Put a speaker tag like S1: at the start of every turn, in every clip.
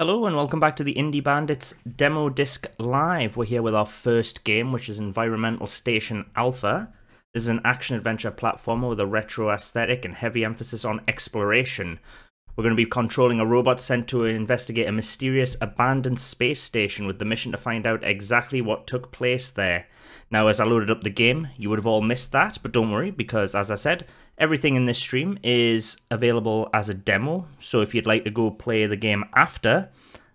S1: Hello and welcome back to the Indie Bandits Demo Disc Live. We're here with our first game, which is Environmental Station Alpha. This is an action adventure platformer with a retro aesthetic and heavy emphasis on exploration. We're going to be controlling a robot sent to investigate a mysterious abandoned space station with the mission to find out exactly what took place there. Now, as I loaded up the game, you would have all missed that, but don't worry, because as I said, everything in this stream is available as a demo. So if you'd like to go play the game after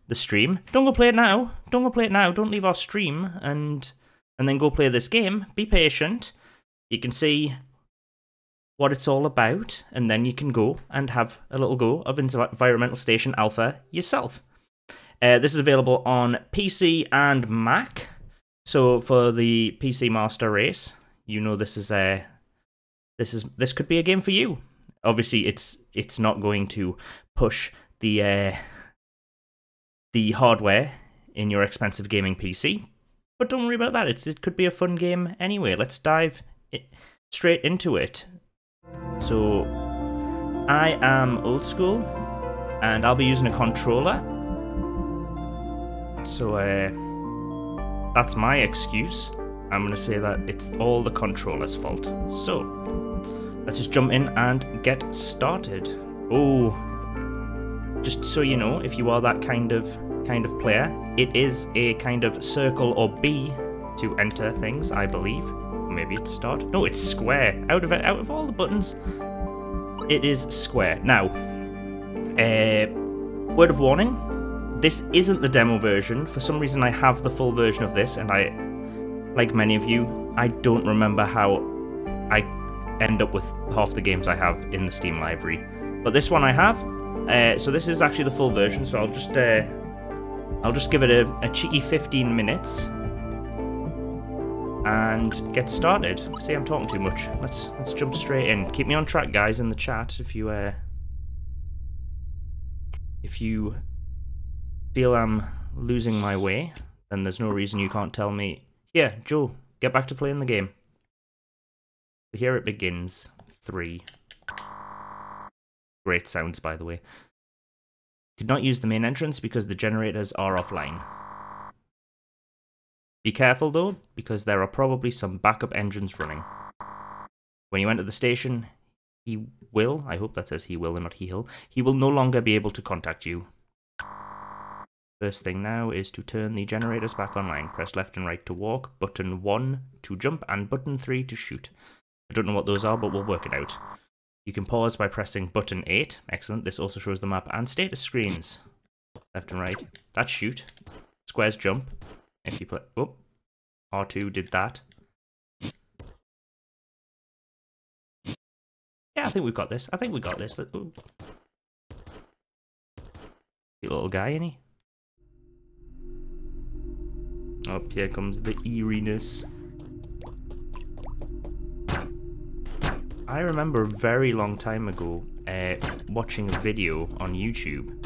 S1: the stream, don't go play it now. Don't go play it now. Don't leave our stream and and then go play this game. Be patient. You can see what it's all about, and then you can go and have a little go of Environmental Station Alpha yourself. Uh, this is available on PC and Mac. So for the PC Master Race, you know this is a this is this could be a game for you. Obviously, it's it's not going to push the uh, the hardware in your expensive gaming PC, but don't worry about that. It's it could be a fun game anyway. Let's dive it, straight into it. So, I am old school, and I'll be using a controller. So, uh, that's my excuse. I'm going to say that it's all the controller's fault. So, let's just jump in and get started. Oh, just so you know, if you are that kind of kind of player, it is a kind of circle or B to enter things, I believe. Maybe it's start. No, it's square. Out of it, out of all the buttons, it is square. Now, uh, word of warning: this isn't the demo version. For some reason, I have the full version of this, and I, like many of you, I don't remember how I end up with half the games I have in the Steam library. But this one I have. Uh, so this is actually the full version. So I'll just, uh, I'll just give it a, a cheeky 15 minutes and get started. See, I'm talking too much. Let's let's jump straight in. Keep me on track, guys, in the chat if you uh, if you feel I'm losing my way, then there's no reason you can't tell me, yeah, Joe, get back to playing the game. Here it begins. Three. Great sounds, by the way. Could not use the main entrance because the generators are offline. Be careful though, because there are probably some backup engines running. When you enter the station, he will, I hope that says he will and not he'll, he will no longer be able to contact you. First thing now is to turn the generators back online. Press left and right to walk, button 1 to jump, and button 3 to shoot. I don't know what those are, but we'll work it out. You can pause by pressing button 8. Excellent. This also shows the map and status screens. Left and right. That's shoot. Squares jump. If you play... Oh. R2 did that. Yeah, I think we've got this. I think we got this. Ooh. little guy, any? Up here comes the eeriness. I remember a very long time ago uh, watching a video on YouTube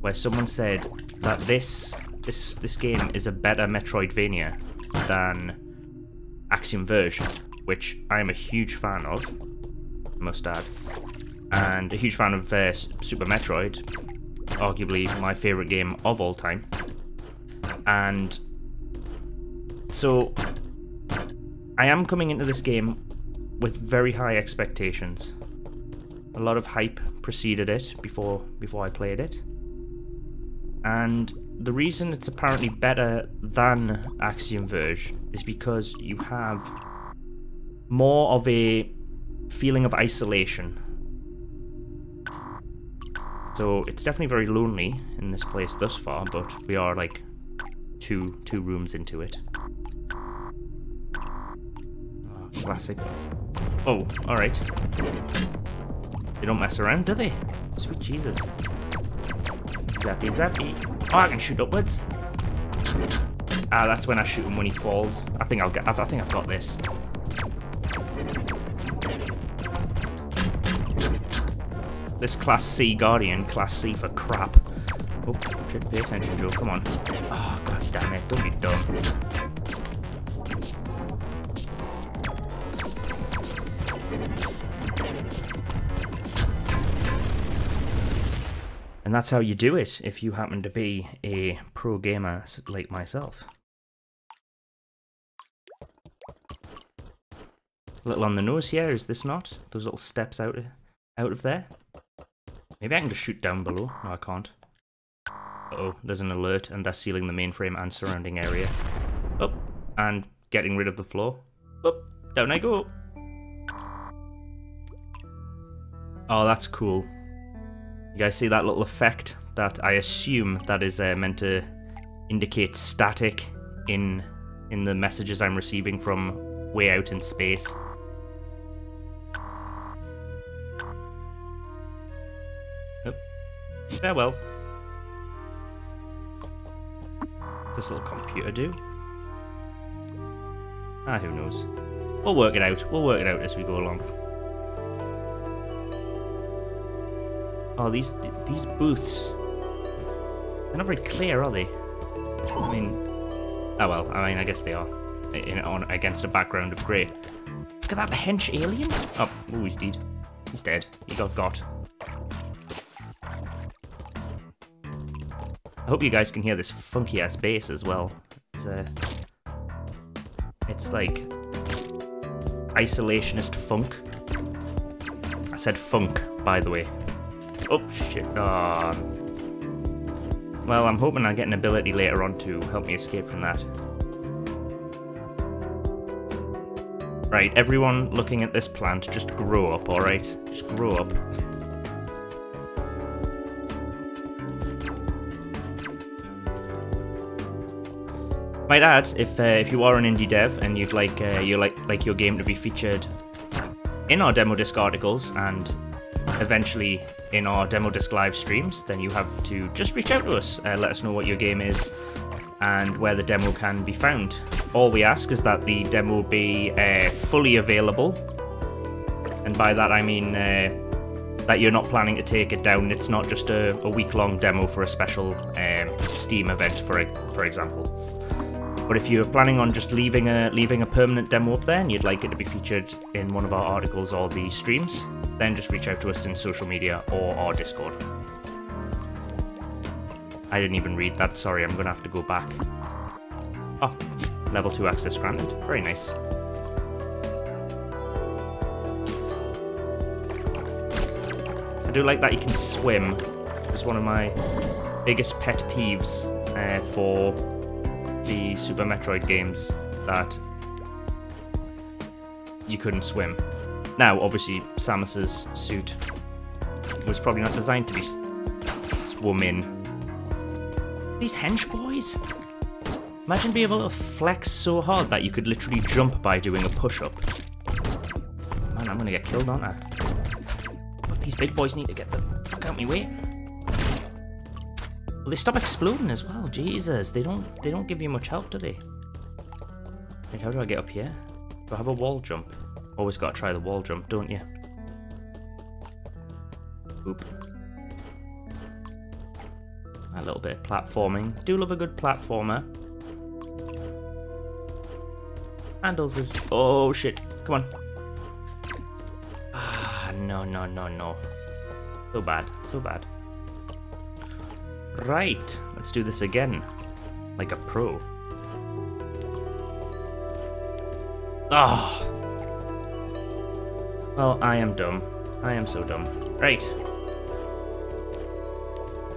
S1: where someone said that this this this game is a better Metroidvania than Axiom Verge, which I am a huge fan of, must add, and a huge fan of uh, Super Metroid, arguably my favourite game of all time. And so I am coming into this game with very high expectations. A lot of hype preceded it before before I played it. And the reason it's apparently better than Axiom Verge is because you have more of a feeling of isolation. So it's definitely very lonely in this place thus far, but we are like two two rooms into it. Classic. Oh, alright. They don't mess around, do they? Sweet Jesus. Zappy zappy. Oh, I can shoot upwards. Ah, that's when I shoot him when he falls. I think I'll get. I think I've got this. This Class C Guardian, Class C for crap. Oh, pay attention, Joe. Come on. Oh, god damn it. Don't be dumb. And that's how you do it if you happen to be a pro gamer like myself. A little on the nose here, is this not? Those little steps out, out of there? Maybe I can just shoot down below. No, I can't. Uh oh there's an alert and they're sealing the mainframe and surrounding area. Up, and getting rid of the floor. Up, down I go. Oh, that's cool. You guys see that little effect? That I assume that is uh, meant to indicate static in in the messages I'm receiving from way out in space. Oh. Farewell. What's this little computer do? Ah, who knows. We'll work it out. We'll work it out as we go along. Oh, these these booths. They're not very clear, are they? I mean, oh well. I mean, I guess they are. In, on against a background of grey. Look at that hench alien. Oh, oh, he's dead. He's dead. He got got. I hope you guys can hear this funky ass bass as well. It's, uh, it's like isolationist funk. I said funk, by the way. Oh, shit. Oh. Well, I'm hoping I get an ability later on to help me escape from that. Right, everyone looking at this plant, just grow up, alright? Just grow up. Might add, if uh, if you are an indie dev and you'd like uh, you like like your game to be featured in our demo disc articles and eventually in our demo disc live streams, then you have to just reach out to us, uh, let us know what your game is and where the demo can be found. All we ask is that the demo be uh, fully available, and by that I mean uh, that you're not planning to take it down. It's not just a, a week-long demo for a special um, Steam event, for for example. But if you're planning on just leaving a leaving a permanent demo up there and you'd like it to be featured in one of our articles or the streams, then just reach out to us in social media or our Discord. I didn't even read that, sorry, I'm gonna have to go back. Oh, level 2 access granted. Very nice. I do like that you can swim. It's one of my biggest pet peeves uh, for the Super Metroid games that you couldn't swim. Now, obviously, Samus's suit was probably not designed to be swimming. These hench boys? Imagine being able to flex so hard that you could literally jump by doing a push-up. Man, I'm gonna get killed, aren't I? But these big boys need to get the fuck out me way. Well, they stop exploding as well. Jesus, they don't they don't give you much help, do they? Wait, how do I get up here? Do I have a wall jump? Always got to try the wall jump, don't you? Oop. A little bit of platforming. Do love a good platformer. Handles is... Oh, shit. Come on. Ah, no, no, no, no. So bad. So bad. Right. Let's do this again. Like a pro. Oh. Well, I am dumb. I am so dumb. Right.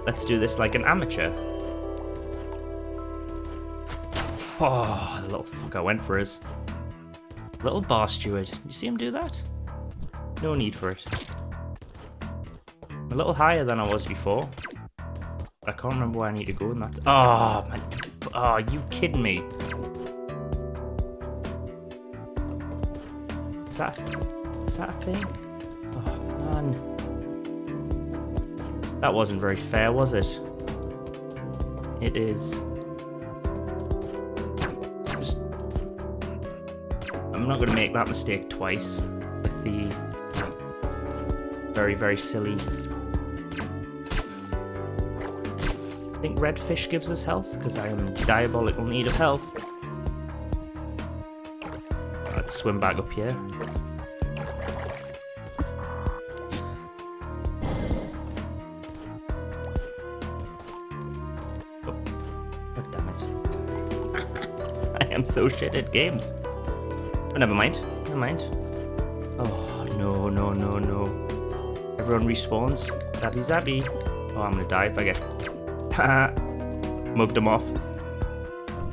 S1: Let's do this like an amateur. Oh, the little fucker went for his little bar steward. You see him do that? No need for it. a little higher than I was before. I can't remember where I need to go in that. Ah, oh, man. Oh, you kidding me? Is that thing? Oh, man. That wasn't very fair, was it? It is. Just... I'm not going to make that mistake twice with the very, very silly... I think red fish gives us health, because I am in diabolical need of health. Let's swim back up here. Am so shit at games. Oh, never mind. Never mind. Oh, no, no, no, no. Everyone respawns. Zabby, zabby. Oh, I'm gonna die if I get... Mugged them off.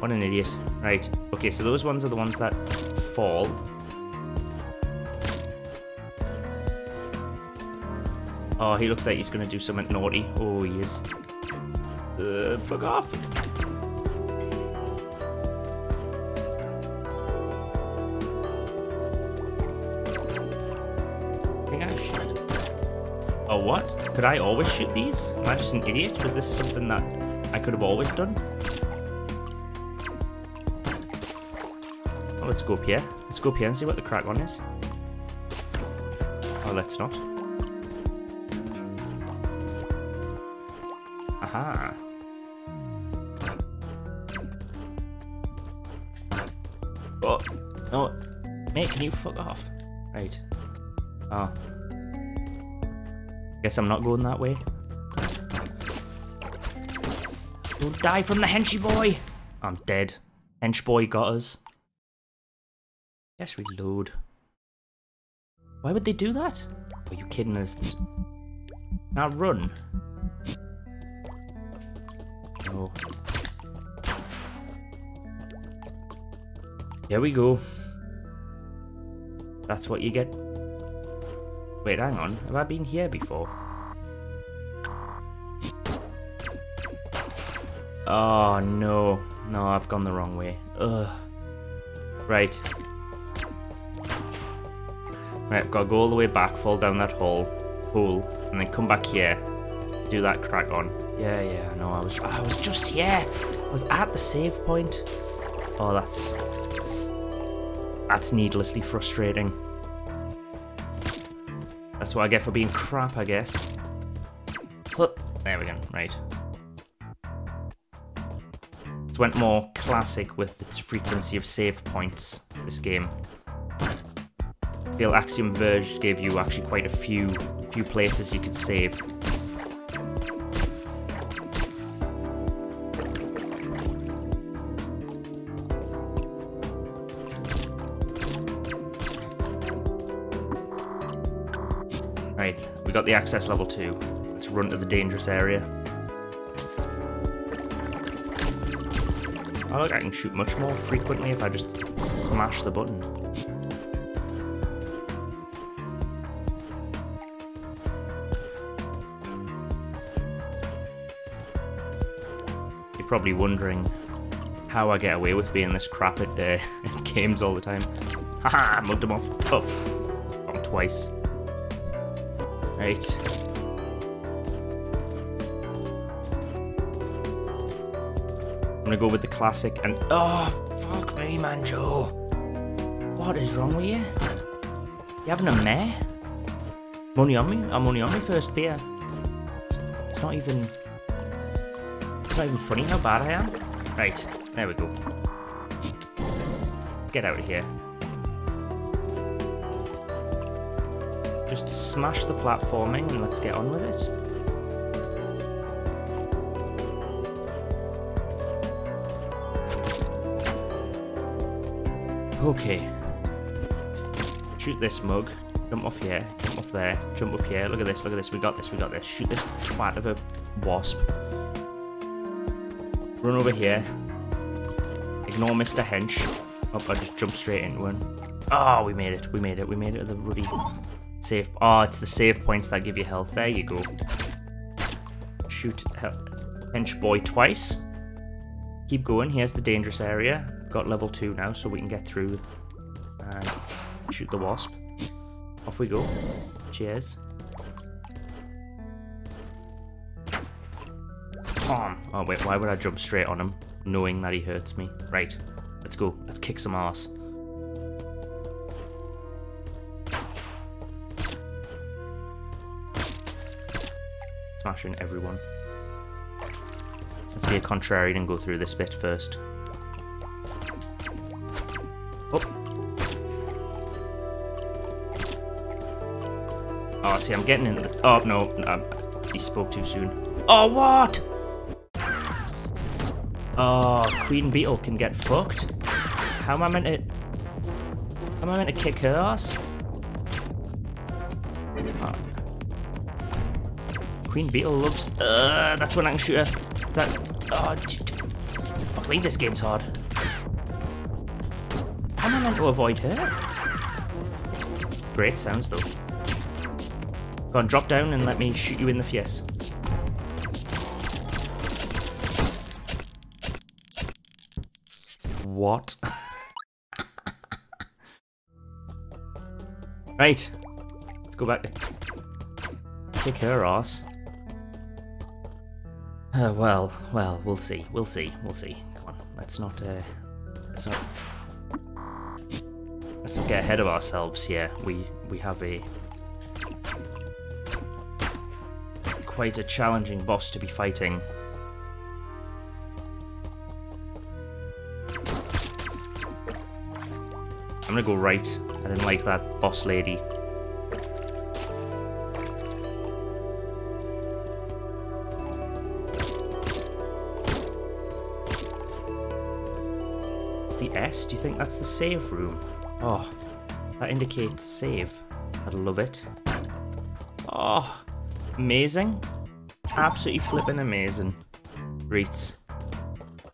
S1: What an idiot. Right. Okay, so those ones are the ones that fall. Oh, he looks like he's to do something naughty. Oh, he is. Uh, fuck off. What? Could I always shoot these? Am I just an idiot? Was this something that I could have always done? Oh, let's go up here. Let's go up here and see what the crack on is. Oh, let's not. Aha. Oh, oh, mate, can you fuck off? Right. Oh. Guess I'm not going that way. Don't die from the henchy boy! I'm dead. Hench boy got us. Yes, reload. Why would they do that? Are you kidding us? Now run. No. Here we go. That's what you get. Wait, hang on. Have I been here before? Oh, no. No, I've gone the wrong way. Ugh. Right. Right, I've got to go all the way back, fall down that hole, hole, and then come back here, do that crack on. Yeah, yeah, no, I was, I was just here. I was at the save point. Oh, that's, that's needlessly frustrating. That's what I get for being crap, I guess. There we go, right. It went more classic with its frequency of save points, this game feel Axiom Verge gave you actually quite a few few places you could save. We got the access level 2. Let's run to the dangerous area. Oh look, I can shoot much more frequently if I just smash the button. You're probably wondering how I get away with being this crap at, uh, games all the time. Haha, mugged him off. Oh twice. Right. I'm gonna go with the classic and oh fuck me, man, Joe. What is wrong with you? You having a mare? Money on me? I'm only on my first beer. It's, it's not even It's not even funny how bad I am. Right, there we go. Get out of here. Just smash the platforming and let's get on with it. Okay. Shoot this mug. Jump off here. Jump off there. Jump up here. Look at this. Look at this. We got this. We got this. Shoot this twat of a wasp. Run over here. Ignore Mr. Hench. Oh, I just jumped straight into one. Oh, ah, we made it. We made it. We made it to the ruddy save. Oh, ah, it's the save points that give you health. There you go. Shoot uh, Hench boy twice. Keep going. Here's the dangerous area. Got level 2 now, so we can get through and shoot the wasp. Off we go. Cheers. Oh, wait, why would I jump straight on him, knowing that he hurts me? Right, let's go. Let's kick some ass. Smashing everyone. Let's be a contrarian and go through this bit first. Oh. Oh, see, I'm getting into the... Oh, no, he spoke too soon. Oh, what? Oh, Queen Beetle can get fucked. How am I meant to... How am I meant to kick her ass? Oh. Queen Beetle loves... Uh, that's when I can shoot her. Is that... Oh, fuck me, this game's hard. How am I meant to avoid her? Great sounds, though. Go on, drop down and let me shoot you in the face. What? right. Let's go back. Kick her ass. Uh, well, well, we'll see. We'll see. We'll see. Come on. Let's not, uh... Let's not... Let's not get ahead of ourselves here. We, we have a... Quite a challenging boss to be fighting. I'm gonna go right. I didn't like that boss lady. The S? Do you think that's the save room? Oh, that indicates save. I'd love it. Oh, amazing. Absolutely flipping amazing. Reeds.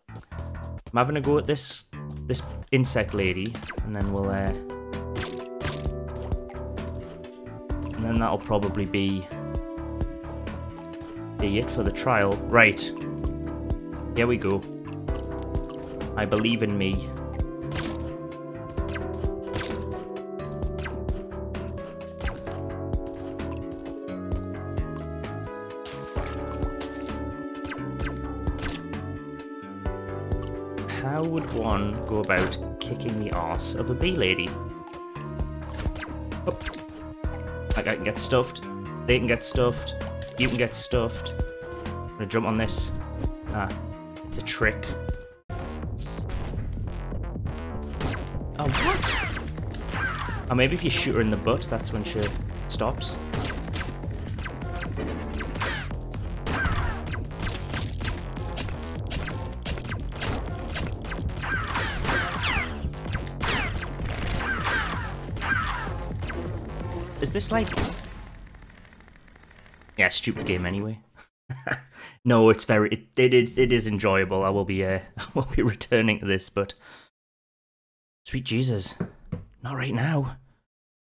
S1: I'm having a go at this this insect lady, and then we'll, uh, and then that'll probably be, be it for the trial. Right, here we go. I believe in me. Go about kicking the arse of a bee lady? Oh. Like I can get stuffed, they can get stuffed, you can get stuffed. I'm gonna jump on this. Ah, it's a trick. Oh, what? Oh, maybe if you shoot her in the butt, that's when she stops. This like... Yeah, stupid game anyway. no, it's very... It, it is it is enjoyable. I will be uh, I will be returning to this, but... Sweet Jesus. Not right now.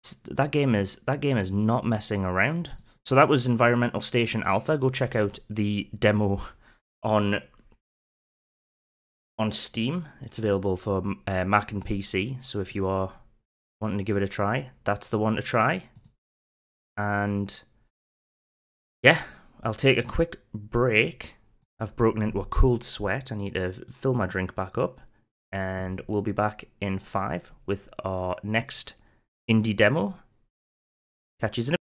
S1: It's, that game is that game is not messing around. So that was Environmental Station Alpha. Go check out the demo on on Steam. It's available for uh, Mac and PC. So if you are wanting to give it a try, that's the one to try. And yeah, I'll take a quick break. I've broken into a cold sweat. I need to fill my drink back up. And we'll be back in five with our next indie demo. Catch you in a